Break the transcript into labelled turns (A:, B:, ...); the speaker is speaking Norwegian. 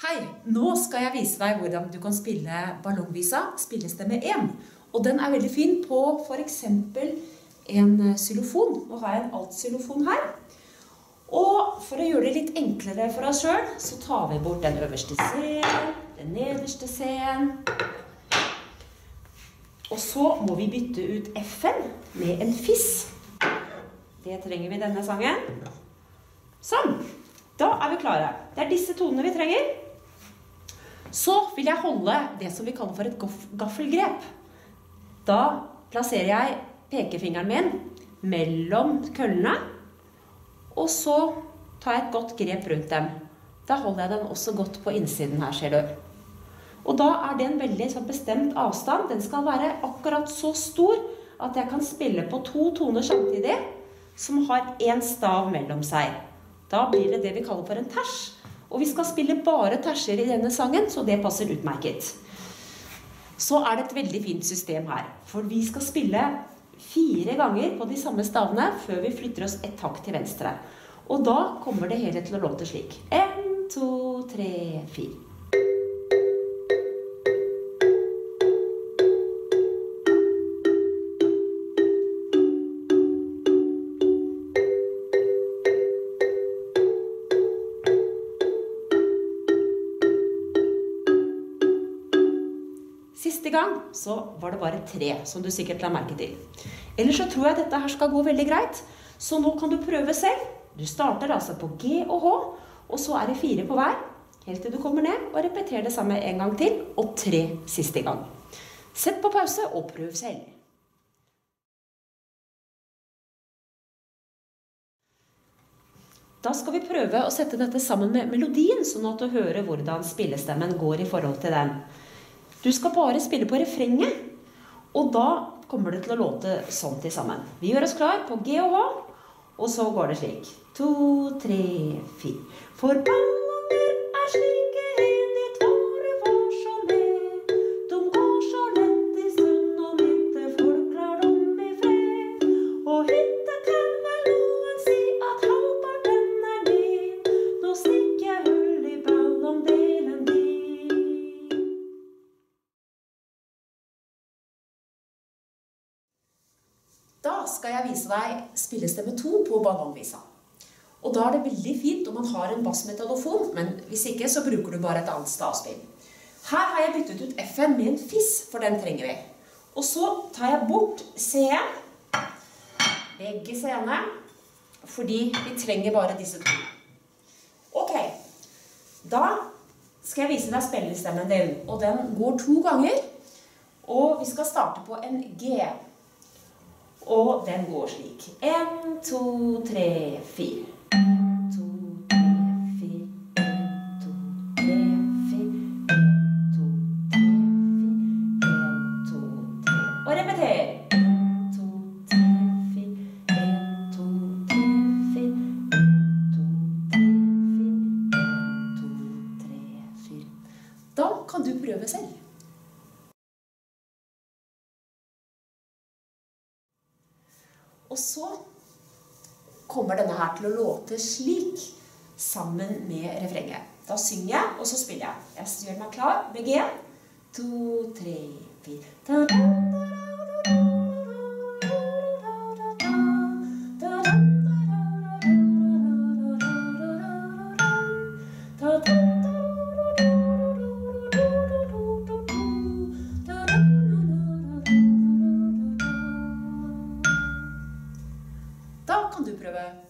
A: Hei, nå skal jeg vise deg hvordan du kan spille ballongvisa, spillestemme 1. Og den er veldig fin på eksempel en xylofon. Nå har jeg en alt-xylofon her. Og for å gjøre det litt enklere for oss selv, så tar vi bort den øverste C-en, den nederste C-en. Og så må vi bytte ut F-en med en fiss. Det trenger vi i denne sangen. Sånn. Da er vi klare. Det er disse tonene vi trenger. Så vil jeg holde det som vi kaller for et gaffelgrep. Da plasserer jeg pekefingeren min mellom køllene, og så tar jeg et godt grep rundt dem. Da holder jeg den også godt på innsiden her, ser du. Og da er det en veldig bestemt avstand. Den skal være akkurat så stor at jeg kan spille på to toner samtidig, som har én stav mellom seg. Da blir det det vi kaller for en ters. Og vi skal spille bare terser i denne sangen, så det passer utmerket. Så er det et veldig fint system her. For vi skal spille fire ganger på de samme stavene før vi flytter oss et hakk til venstre. Og da kommer det hele til å låte slik. En, to, tre, fire. Siste gang så var det bare tre, som du sikkert la merke til. Ellers så tror jeg dette her skal gå veldig greit, så nå kan du prøve selv. Du starter altså på G og H, og så er det fire på hver, helt til du kommer ned, og repeter det samme en gang til, og tre siste gang. Sett på pause og prøv selv. Da skal vi prøve å sette dette sammen med melodien, sånn at du hører hvordan spillestemmen går i forhold til den. Du skal bare spille på refrenget, og da kommer det til å låte sånn til sammen. Vi gjør oss klar på G og H, og så går det slik. To, tre, fire. For Da skal jeg vise deg spillestemme 2 på bananvisa. Og da er det veldig fint om man har en bassmetallofon, men hvis ikke så bruker du bare et annet stavspill. Her har jeg byttet ut F-en med en fiss, for den trenger vi. Og så tar jeg bort C-en, begge C-ene, fordi vi trenger bare disse to. Ok, da skal jeg vise deg spillestemmen din, og den går to ganger. Og vi skal starte på en G. Og den går slik. Én, to, tre, fire. Da kan du prøve En, Og så kommer denne her til å låte slik sammen med refrenget. Da synger jeg, og så spiller jeg. Jeg gjør meg klar med G. To, tre, fire. Da kan du prøve.